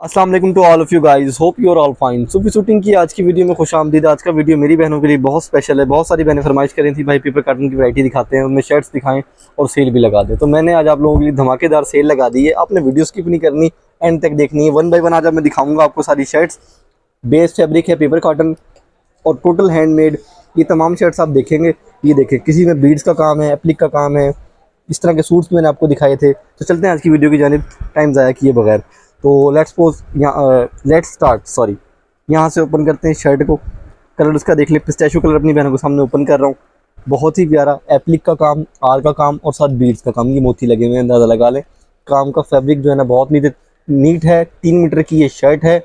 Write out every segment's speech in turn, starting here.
Aslam to all of you guys hope you are all fine सुबह shooting की आज की वीडियो में खुश आमदीद आज का वीडियो मेरी बहनों के लिए बहुत स्पेशल है बहुत सारी बहनें फरमाइश करें थी भाई पेपर कार्टन की वैरायटी दिखाते हैं उनमें शर्ट्स दिखाएँ और सेल भी लगा दें तो मैंने आज आप लोगों के लिए धमाकेदार सेल लगा दी है आपने वीडियो स्किप नहीं करनी एंड तक देखनी है वन बाई वन आज मैं दिखाऊँगा आपको सारी शर्ट्स बेस्ट फैब्रिक है पेपर कॉटन और टोटल हैंडमेड ये तमाम शर्ट्स आप देखेंगे ये देखें किसी में बीड्स का काम है एप्लिक का काम है इस तरह के सूट्स मैंने आपको दिखाए थे तो चलते हैं आज की वीडियो की जानब टाइम ज़ाया किए बगैर तो लेट्स पोज यहाँ लेट्स स्टार्ट सॉरी यहाँ से ओपन करते हैं शर्ट को. कलर उसका देख ले पिस्टैशो कलर अपनी बहनों को सामने ओपन कर रहा हूँ. बहुत ही प्यारा एप्लिक का काम, आर का काम और साथ बीड्स का काम, ये मोती लगे हुए हैं, अंदाज़ा लगा लें. काम का फैब्रिक जो है ना, बहुत नीट नीट है. तीन मीटर की ये शर्ट है.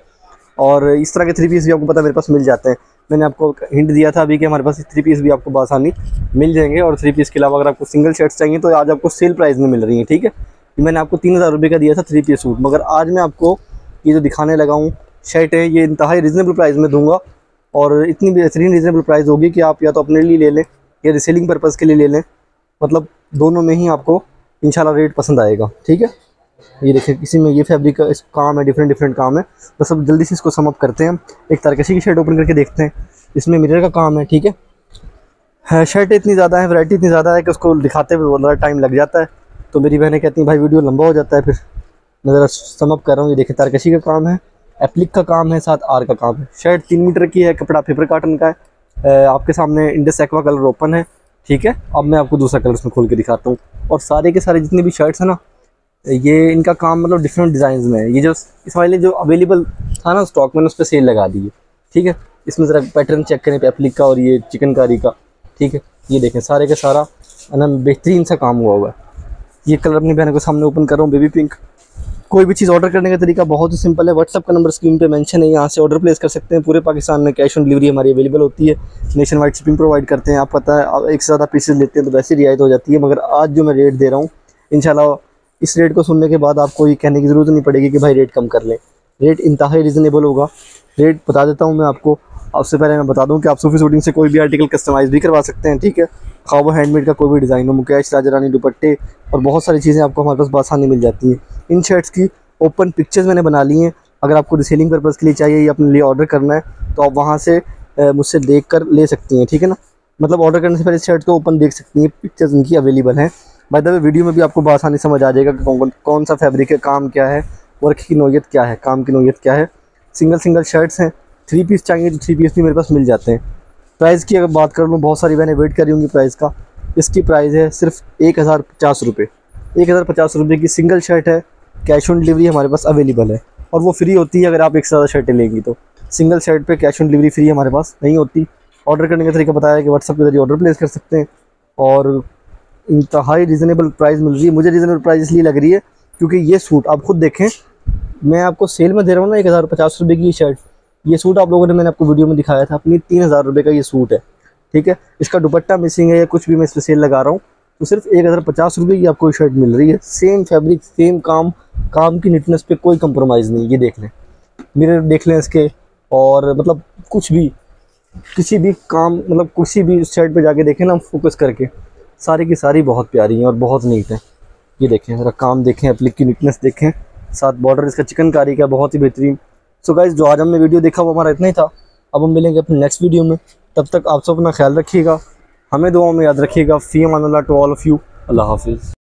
और इस तरह के थ्री पीस भी आपको पता मेरे पास मिल जाते हैं. मैंने आपको हिंट दिया था अभी कि हमारे पास थ्री पीस भी आपको बसानी मिल जाएँगे. और थ्री पीस के अलावा अगर आपको सिंगल शर्ट्स चाहिए तो आज आपको सेल प्राइस में मिल रही है, ठीक है? मैंने आपको तीन हज़ार रुपये का दिया था थ्री पीस सूट मगर आज मैं आपको ये जो दिखाने लगा हूँ शर्ट है, ये इंतहा रिजनेबल प्राइस में दूँगा। और इतनी बेहतरीन रिजनेबल प्राइस होगी कि आप या तो अपने लिए ले लें या रिसेलिंग पर्पज़ के लिए ले लें। मतलब दोनों में ही आपको इंशाल्लाह रेट पसंद आएगा। ठीक है? ये देखिए किसी में ये फैब्रिक का काम है डिफरेंट डिफरेंट काम है। तो सब जल्दी से इसको समअप करते हैं एक तारकशी की शर्ट ओपन करके देखते हैं। इसमें मिरर का काम है, ठीक है? शर्ट इतनी ज़्यादा है वैरायटी इतनी ज़्यादा है कि उसको दिखाते हुए बहुत ज़्यादा टाइम लग जाता है। तो मेरी बहनें कहती हैं, भाई वीडियो लंबा हो जाता है फिर। मैं ज़रा समअप कर रहा हूँ, ये देखें, तारकशी का काम है एप्लिक का काम है, साथ आर का काम है। शर्ट तीन मीटर की है, कपड़ा पेपर काटन का है। आपके सामने इंडस एक्वा कलर ओपन है, ठीक है? अब मैं आपको दूसरा कलर इसमें खोल के दिखाता हूँ। और सारे के सारे जितने भी शर्ट्स हैं ना, ये इनका काम मतलब डिफरेंट डिज़ाइन में है। ये जो इस वाले जो अवेलेबल था ना स्टॉक मैंने उस पर सेल लगा दी है, ठीक है? इसमें ज़रा पैटर्न चेक करें एप्लिक का और ये चिकनकारी का, ठीक है? ये देखें, सारे का सारा ना, बेहतरीन सा काम हुआ हुआ है। ये कलर अपनी बहन को सामने ओपन कर रहा हूँ बेबी पिंक कोई भी चीज़ ऑर्डर करने का तरीका बहुत ही सिंपल है। व्हाट्सअप का नंबर स्क्रीन पे मेंशन है, यहाँ से ऑर्डर प्लेस कर सकते हैं। पूरे पाकिस्तान में कैश ऑन डिलीवरी हमारी अवेलेबल होती है। नेशन वाइड शिपिंग प्रोवाइड करते हैं, आप पता है, आप एक से ज़्यादा पीसेज लेते हैं तो वैसे रियायत हो जाती है। मगर आज जो मैं रेट दे रहा हूँ इन इस रेट को सुनने के बाद आपको ये कहने की ज़रूरत नहीं पड़ेगी कि भाई रेट कम कर लें। रेट इंतहा रिजनेबल होगा। रेट बता देता हूँ मैं आपको। आपसे पहले मैं बता दूँ कि आप सूफी शूटिंग से कोई भी आर्टिकल कस्टमाइज़ भी करवा सकते हैं, ठीक है? खाबो हैंडमेड का कोई भी डिज़ाइन हो, मुकेश राजा रानी दुपट्टे और बहुत सारी चीज़ें आपको हमारे पास बसानी मिल जाती हैं। इन शर्ट्स की ओपन पिक्चर्स मैंने बना ली हैं। अगर आपको रिसेलिंग पर्पज़ के लिए चाहिए या अपने लिए ऑर्डर करना है तो आप वहाँ से मुझसे देख कर ले सकती हैं, ठीक है ना? मतलब ऑर्डर करने से पहले शर्ट को ओपन देख सकती हैं पिक्चर्स इनकी अवेलेबल हैं। बाय द वे वीडियो में भी आपको आसानी समझ आ जाएगा कि कौन कौन सा फैब्रिक है काम क्या है वर्क की नोयत क्या है, काम की नोयत क्या है। सिंगल सिंगल शर्ट्स हैं थ्री पीस चाहिए तो थ्री पीस भी मेरे पास मिल जाते हैं। प्राइस की अगर बात कर लूँ बहुत सारी मैंने वेट करी होंगी प्राइस का। इसकी प्राइस है सिर्फ़ एक हज़ार पचास रुपये एक हज़ार पचास रुपये की सिंगल शर्ट है कैश ऑन डिलीवरी हमारे पास अवेलेबल है। और वो फ्री होती है अगर आप एक से ज़्यादा शर्टें लेंगी तो। सिंगल शर्ट पे कैश ऑन डिलीवरी फ्री हमारे पास नहीं होती। ऑर्डर करने का तरीका बताया कि व्हाट्सअप के ज़रिए ऑर्डर प्लेस कर सकते हैं। और इंतहाई रिजनेबल प्राइस मिल रही है। मुझे रिजनेबल प्राइस इसलिए लग रही है क्योंकि ये सूट आप खुद देखें। मैं आपको सेल में दे रहा हूँ ना एक हज़ार पचास रुपये की शर्ट ये सूट आप लोगों ने मैंने आपको वीडियो में दिखाया था, अपनी तीन हज़ार रुपये का ये सूट है, ठीक है? इसका दुपट्टा मिसिंग है, या कुछ भी मैं इस पर सेल लगा रहा हूँ। तो सिर्फ़ एक हज़ार पचास रुपये की आपको शर्ट मिल रही है। सेम फैब्रिक सेम काम काम की निटनेस पे कोई कंप्रोमाइज़ नहीं, ये देख लें। मेरे देख लें इसके, और मतलब कुछ भी, किसी भी काम मतलब किसी भी शर्ट पे जाके देखें ना फोकस करके, सारी की सारी बहुत प्यारी हैं और बहुत नीट है। ये देखें, ज़रा काम देखें एप्लिक की नीटनेस देखें। साथ बॉर्डर इसका चिकनकारी का बहुत ही बेहतरीन सो so गाइज़ जो आज हमने वीडियो देखा वो हमारा इतना ही था। अब हम मिलेंगे अपने नेक्स्ट वीडियो में। तब तक आप सब अपना ख्याल रखिएगा। हमें दुआओं में याद रखिएगा। फ़ी मान टू ऑल ऑफ़ यू अल्लाह हाफिज़।